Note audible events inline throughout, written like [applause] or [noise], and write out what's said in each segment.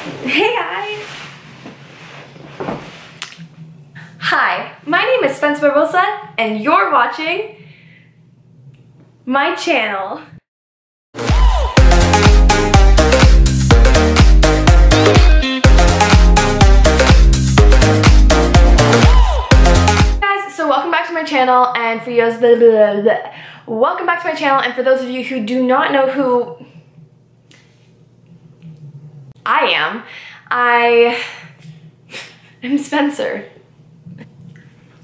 Hey guys! Hi, my name is Spence Barbosa and you're watching my channel. Guys, so welcome back to my channel and for those welcome back to my channel and for those of you who do not know who I am, I [laughs] am Spencer.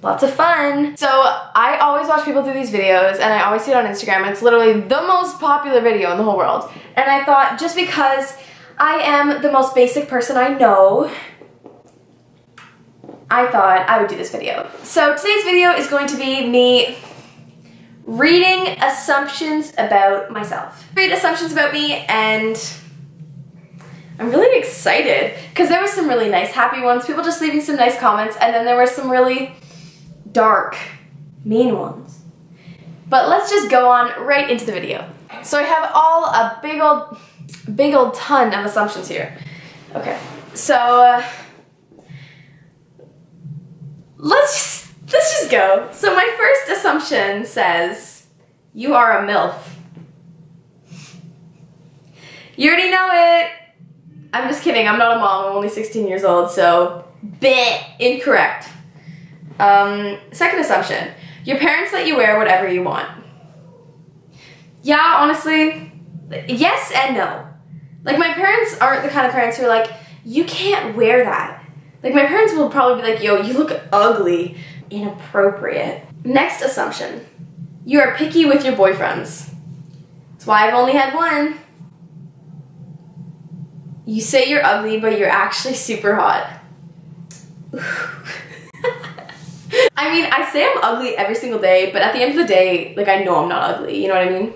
Lots of fun. So I always watch people do these videos and I always see it on Instagram. It's literally the most popular video in the whole world. And I thought just because I am the most basic person I know, I thought I would do this video. So today's video is going to be me reading assumptions about myself. Read assumptions about me and I'm really excited because there were some really nice happy ones, people just leaving some nice comments, and then there were some really dark, mean ones. But let's just go on right into the video. So I have all a big old, big old ton of assumptions here. Okay, so uh, let's just, let's just go. So my first assumption says, you are a MILF. You already know it. I'm just kidding. I'm not a mom. I'm only 16 years old, so bit incorrect. Um, second assumption. Your parents let you wear whatever you want. Yeah, honestly, yes and no. Like, my parents aren't the kind of parents who are like, you can't wear that. Like, my parents will probably be like, yo, you look ugly. Inappropriate. Next assumption. You are picky with your boyfriends. That's why I've only had one. You say you're ugly, but you're actually super hot. [laughs] I mean, I say I'm ugly every single day, but at the end of the day, like, I know I'm not ugly, you know what I mean?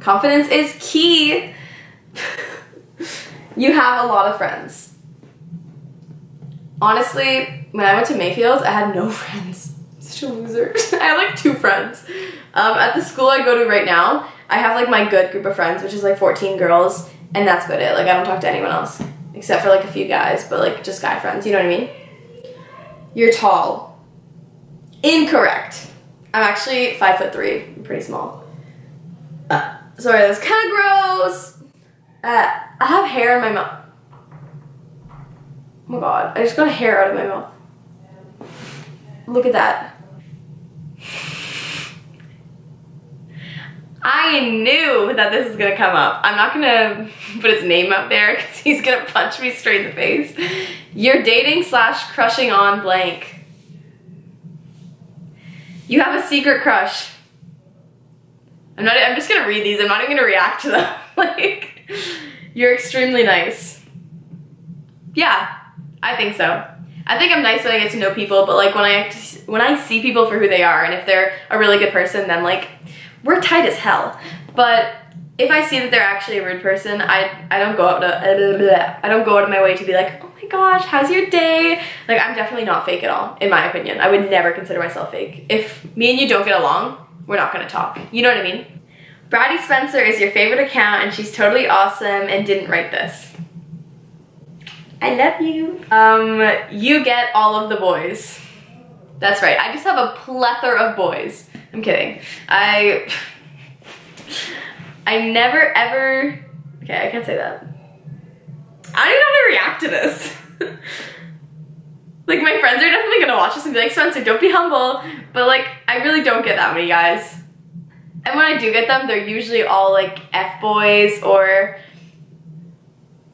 Confidence is key. [laughs] you have a lot of friends. Honestly, when I went to Mayfield, I had no [laughs] friends. Such a loser. I had like two friends. Um, at the school I go to right now, I have like my good group of friends, which is like 14 girls, and that's about it. Like, I don't talk to anyone else, except for like a few guys, but like just guy friends, you know what I mean? You're tall. Incorrect. I'm actually five foot three. I'm pretty small. Uh, sorry, that's kind of gross. Uh, I have hair in my mouth. Oh my god, I just got hair out of my mouth. Look at that. I knew that this is gonna come up. I'm not gonna [laughs] put his name up there because [laughs] he's gonna punch me straight in the face. You're dating slash crushing on blank. You have a secret crush. I'm not, I'm just gonna read these. I'm not even gonna react to them. [laughs] like, you're extremely nice. Yeah, I think so. I think I'm nice when I get to know people, but like when I when I see people for who they are, and if they're a really good person, then like we're tight as hell. But if I see that they're actually a rude person, I I don't go out to I don't go out of my way to be like, oh my gosh, how's your day? Like I'm definitely not fake at all, in my opinion. I would never consider myself fake. If me and you don't get along, we're not gonna talk. You know what I mean? Brady Spencer is your favorite account and she's totally awesome and didn't write this. I love you. Um, you get all of the boys. That's right, I just have a plethora of boys. I'm kidding. I, I never ever, okay, I can't say that. I don't even know how to react to this. [laughs] like my friends are definitely gonna watch this and be like, Spencer, don't be humble. But like, I really don't get that many guys. And when I do get them, they're usually all like F-boys or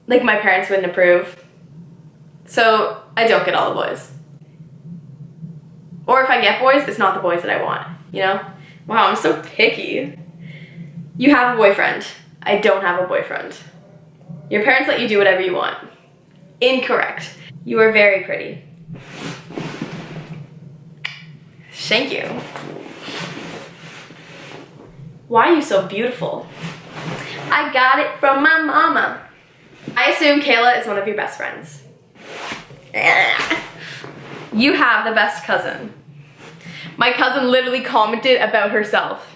like my parents wouldn't approve. So I don't get all the boys. Or if I get boys, it's not the boys that I want, you know? Wow, I'm so picky. You have a boyfriend. I don't have a boyfriend. Your parents let you do whatever you want. Incorrect. You are very pretty. Thank you. Why are you so beautiful? I got it from my mama. I assume Kayla is one of your best friends. [laughs] You have the best cousin. My cousin literally commented about herself.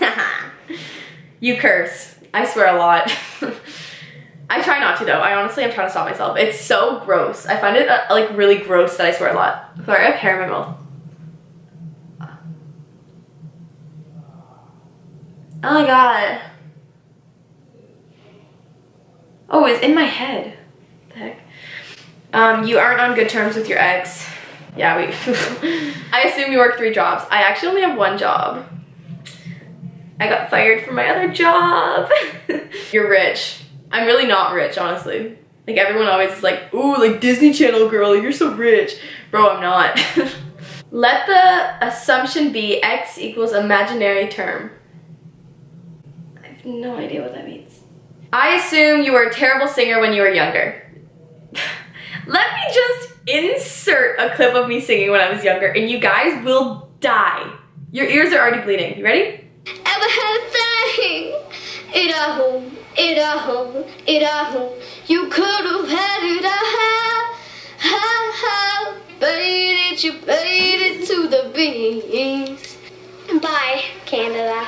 [laughs] you curse. I swear a lot. I try not to though. I honestly am trying to stop myself. It's so gross. I find it uh, like really gross that I swear a lot. Sorry, I have hair in my mouth. Oh my god. Oh, it's in my head. The heck? Um, you aren't on good terms with your ex. Yeah, we. [laughs] I assume you work three jobs. I actually only have one job. I got fired from my other job. [laughs] You're rich. I'm really not rich, honestly. Like everyone always is like, ooh, like Disney Channel girl, you're so rich. Bro, I'm not. [laughs] Let the assumption be x equals imaginary term. I have no idea what that means. I assume you were a terrible singer when you were younger. Let me just insert a clip of me singing when I was younger and you guys will die. Your ears are already bleeding. You ready? Ever had a thing? It a home, it a home, it a home. You could have had it a ha, ha, ha. Paid it, you paid it to the beast. Bye, Canada.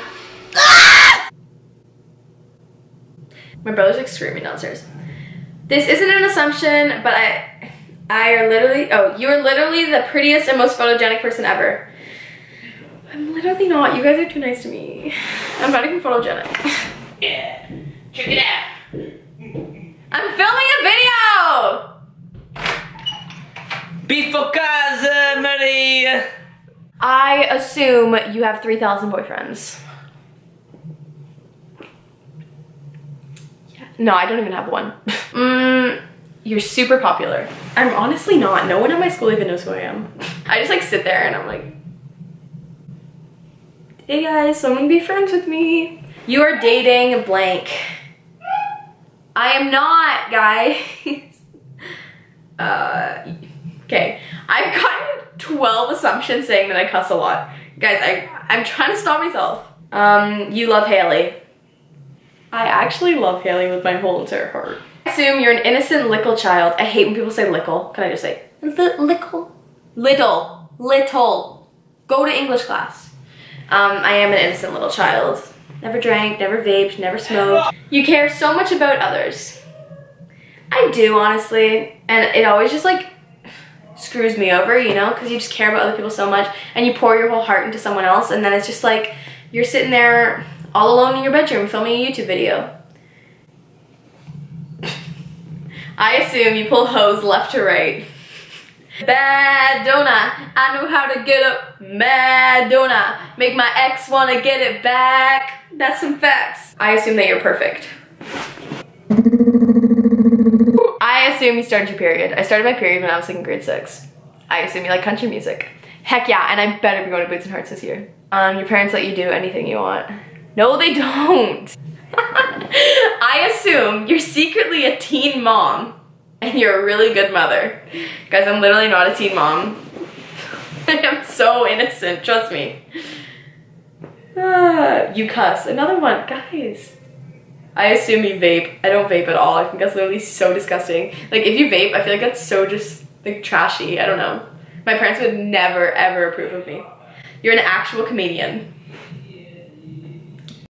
My brother's like screaming downstairs. This isn't an assumption, but I, I are literally, oh, you are literally the prettiest and most photogenic person ever. I'm literally not. You guys are too nice to me. I'm not even photogenic. Yeah. Check it out. I'm filming a video! Bifo casa, Maria. I assume you have 3,000 boyfriends. Yeah. No, I don't even have one. [laughs] mm, you're super popular. I'm honestly not. No one at my school even knows who I am. [laughs] I just like sit there and I'm like, hey guys, someone be friends with me. You are dating blank. I am not, guys. [laughs] uh, okay. I've gotten 12 assumptions saying that I cuss a lot. Guys, I, I'm trying to stop myself. Um, you love Haley. I actually love Haley with my whole entire heart. Assume you're an innocent little child. I hate when people say little. Can I just say little? Little. Little. Go to English class. Um, I am an innocent little child. Never drank, never vaped, never smoked. You care so much about others. I do, honestly. And it always just like screws me over, you know, because you just care about other people so much and you pour your whole heart into someone else and then it's just like you're sitting there all alone in your bedroom filming a YouTube video. I assume you pull hoes left to right. Madonna, I know how to get up. Madonna, make my ex wanna get it back. That's some facts. I assume that you're perfect. I assume you started your period. I started my period when I was like in grade six. I assume you like country music. Heck yeah, and I better be going to Boots and Hearts this year. Um, your parents let you do anything you want. No, they don't. [laughs] [laughs] I assume you're secretly a teen mom and you're a really good mother. Guys, I'm literally not a teen mom. [laughs] I'm so innocent, trust me. [sighs] You cuss. Another one, guys. I assume you vape. I don't vape at all. I think that's literally so disgusting. Like if you vape, I feel like that's so just like trashy. I don't know. My parents would never ever approve of me. You're an actual comedian.